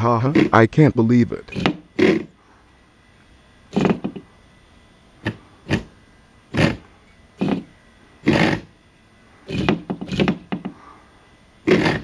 Haha, I can't believe it. Yeah.